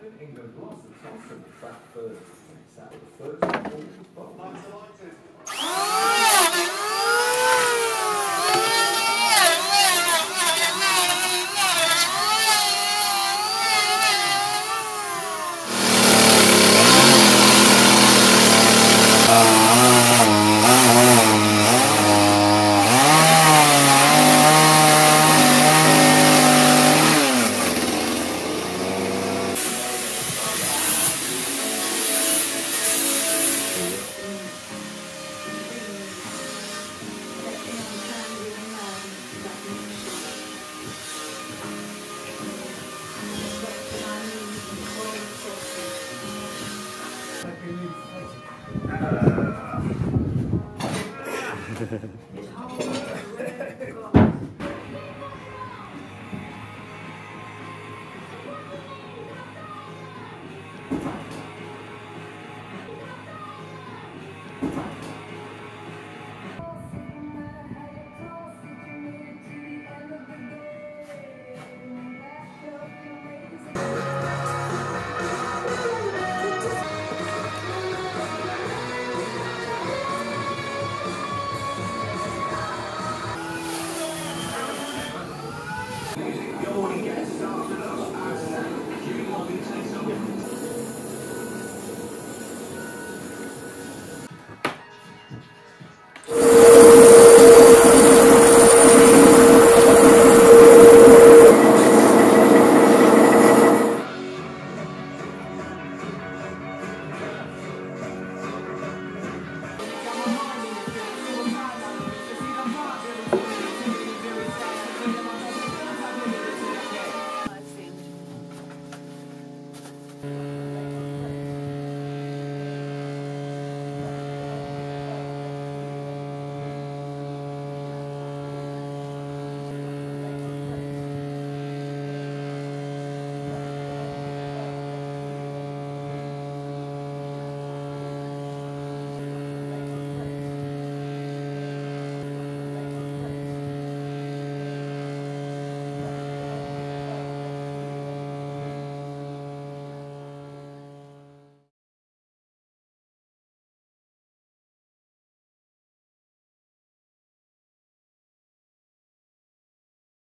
think England lost. It's also the track first. It's out the first. Ball, Thank you.